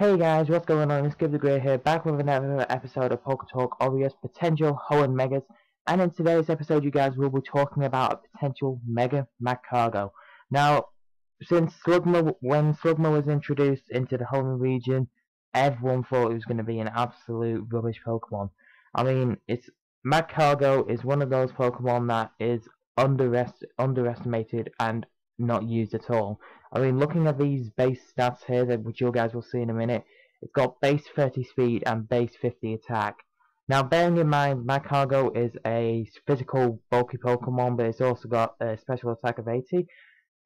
Hey guys, what's going on? It's Gib The Great here, back with another episode of Poke Talk Obvious Potential Hoenn Megas. And in today's episode, you guys will be talking about a potential Mega Magcargo. Now, since Slugma, when Slugma was introduced into the Hoenn region, everyone thought it was going to be an absolute rubbish Pokemon. I mean, it's Magcargo is one of those Pokemon that is underest, underestimated and not used at all. I mean, looking at these base stats here, that which you guys will see in a minute, it's got base 30 speed and base 50 attack. Now, bearing in mind, Magcargo is a physical, bulky Pokemon, but it's also got a special attack of 80.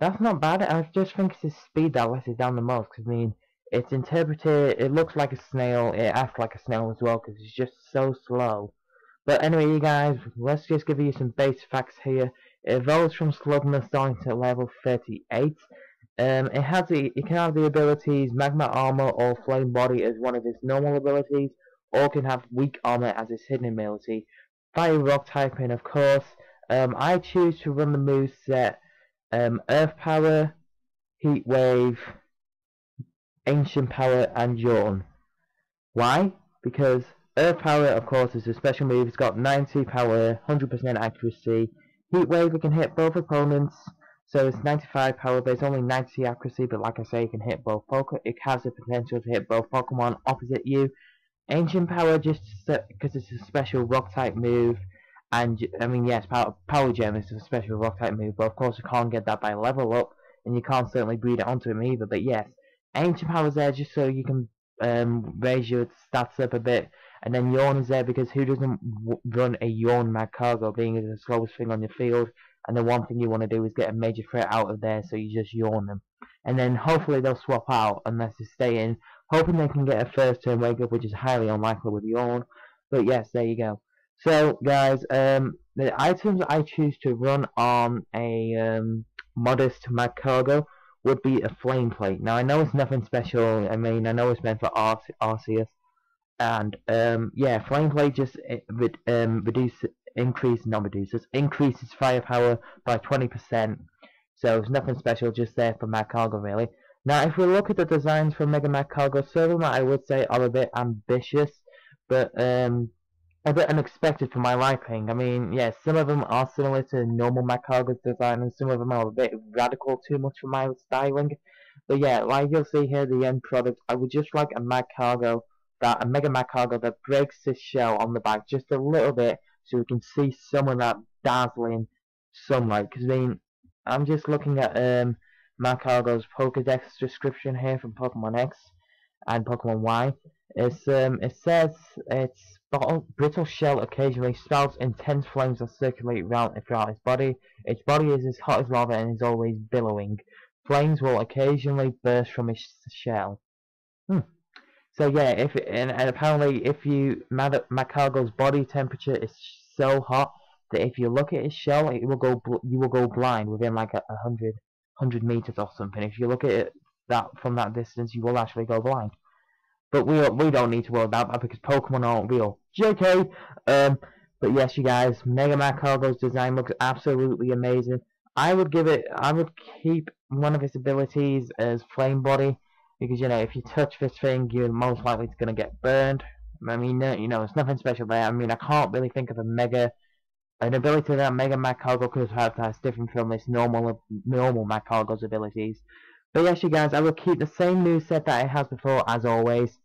That's not bad. I just think it's his speed that lets it down the most. Cause, I mean, it's interpreted, it looks like a snail, it acts like a snail as well, because it's just so slow. But anyway, you guys, let's just give you some base facts here. Evolves from Slugma starting to level 38. Um, it has the, it can have the abilities Magma Armor or Flame Body as one of its normal abilities, or can have Weak Armor as its hidden ability. Fire Rock typing, of course. Um, I choose to run the move set um, Earth Power, Heat Wave, Ancient Power, and Yawn. Why? Because Earth Power, of course, is a special move. It's got 90 power, 100% accuracy. Heat Wave, it can hit both opponents so it's 95 power, but it's only 90 accuracy, but like I say, it can hit both Pokemon. It has the potential to hit both Pokemon opposite you. Ancient Power, just because it's a special Rock-type move, and, I mean, yes, Power, power Gem is a special Rock-type move, but of course you can't get that by level up, and you can't certainly breed it onto him either, but yes, Ancient Power is there just so you can um, raise your stats up a bit, and then Yawn is there because who doesn't run a Yawn Magcargo, being the slowest thing on your field, and the one thing you want to do is get a major threat out of there, so you just yawn them. And then hopefully they'll swap out unless they stay in, hoping they can get a first turn wake up, which is highly unlikely with yawn. But yes, there you go. So guys, um, the items I choose to run on a um, modest Magcargo would be a flame plate. Now I know it's nothing special. I mean, I know it's meant for Arceus, and um, yeah, flame plate just it, um, reduce increase, not reduces, increases firepower by 20%. So it's nothing special, just there for my Magcargo really. Now if we look at the designs for Mega Magcargo, some of them I would say are a bit ambitious, but um, a bit unexpected for my liking. I mean, yeah, some of them are similar to normal Magcargo's design, and some of them are a bit radical too much for my styling. But yeah, like you'll see here, the end product, I would just like a Magcargo, that a Mega Magcargo that breaks the shell on the back just a little bit, so we can see some of that dazzling sunlight. Because I mean, I'm just looking at um, Magcargo's Pokedex description here from Pokemon X and Pokemon Y. It's um, it says its brittle shell occasionally spouts intense flames that circulate around throughout its body. Its body is as hot as lava and is always billowing. Flames will occasionally burst from its shell. Hmm. So yeah, if and, and apparently if you Magcargo's body temperature is so hot that if you look at his shell, it will go you will go blind within like a, a hundred hundred meters or something. If you look at it that from that distance, you will actually go blind. But we we don't need to worry about that because Pokemon aren't real. JK. Um, but yes, you guys, Mega Magcargo's design looks absolutely amazing. I would give it. I would keep one of his abilities as Flame Body because you know if you touch this thing you're most likely going to get burned. I mean you know it's nothing special there. I mean I can't really think of a mega an ability that Mega Magcargo could have that's different from this normal normal Magcargo's abilities. But yes you guys I will keep the same move set that it has before as always.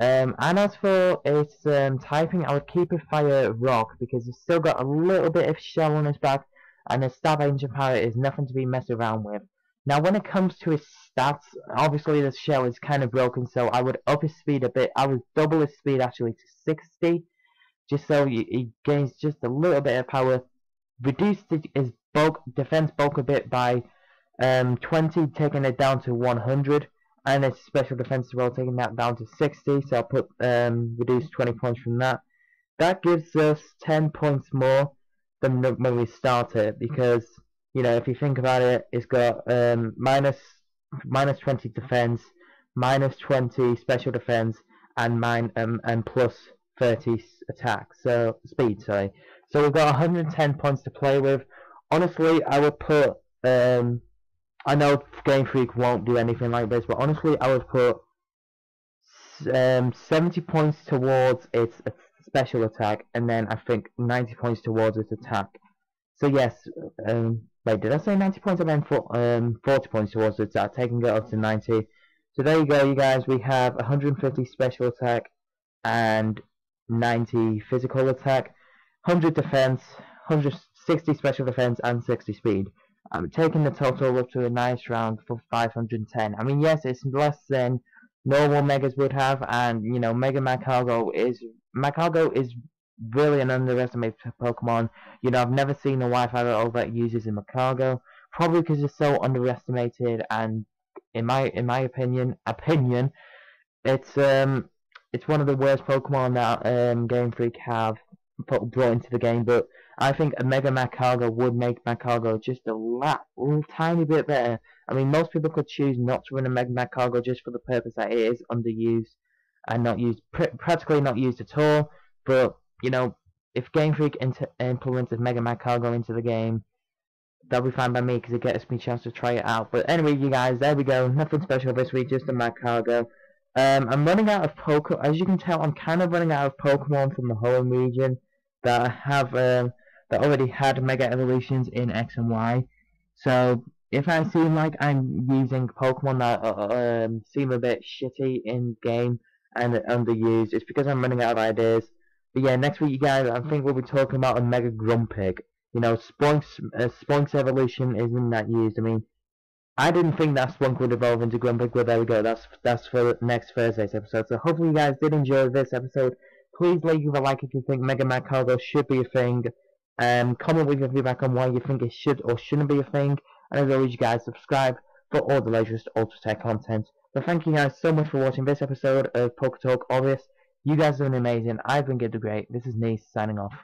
Um, and as for its um, typing I would keep it fire rock because it's still got a little bit of shell on its back and the stab Ancient Power is nothing to be messed around with now when it comes to his stats, obviously the shell is kind of broken, so I would up his speed a bit. I would double his speed actually to 60, just so he gains just a little bit of power. Reduce his bulk, defense bulk a bit by um, 20, taking it down to 100, and his special defense as well, taking that down to 60. So I'll put um, reduce 20 points from that. That gives us 10 points more than when we started because you know, if you think about it, it's got um, minus minus 20 defense, minus 20 special defense, and mine um, and plus 30 attack. So speed, sorry. So we've got 110 points to play with. Honestly, I would put. Um, I know Game Freak won't do anything like this, but honestly, I would put um, 70 points towards its special attack, and then I think 90 points towards its attack. So yes, um, wait, did I say 90 points? I meant for, um, 40 points towards its attack, taking it up to 90. So there you go, you guys. We have 150 special attack and 90 physical attack, 100 defense, 160 special defense, and 60 speed. I'm taking the total up to a nice round for 510. I mean, yes, it's less than normal Megas would have, and you know, Mega Magcargo is Magcargo is really an underestimated Pokemon. You know, I've never seen a Wi-Fi battle that uses a Magcargo, probably because it's so underestimated. And in my in my opinion, opinion, it's um it's one of the worst Pokemon that um Game Freak have put, brought into the game. But I think a Mega Magcargo would make Magcargo just a lot, a tiny bit better. I mean, most people could choose not to run a Mega Magcargo just for the purpose that it is underused and not used, pr practically not used at all. But you know, if Game Freak implemented Mega Magcargo into the game, that'll be fine by me because it gets me a chance to try it out. But anyway, you guys, there we go. Nothing special this week, just a Magcargo. Um, I'm running out of Pokemon. As you can tell, I'm kind of running out of Pokemon from the Hoenn region that have um, that already had Mega Evolutions in X and Y. So if I seem like I'm using Pokemon that uh, um, seem a bit shitty in game and underused, it's because I'm running out of ideas. But yeah, next week, you guys, I think we'll be talking about a Mega Grumpig. You know, uh, Spoink's evolution isn't that used. I mean, I didn't think that Spoink would evolve into Grumpig, but there we go. That's that's for next Thursday's episode. So hopefully you guys did enjoy this episode. Please leave a like if you think Mega Magcargo should be a thing. Um, comment with your feedback on why you think it should or shouldn't be a thing. And as always, you guys, subscribe for all the latest Ultra Tech content. So thank you guys so much for watching this episode of Poke Talk Obvious. You guys are doing amazing. I've been good to great. This is Nice signing off.